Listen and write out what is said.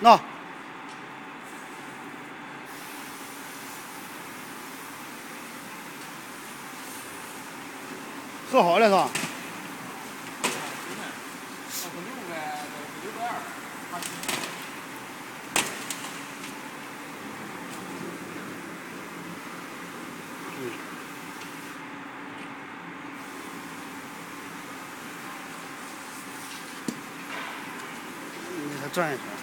那喝好了是吧？嗯。你给它转一圈。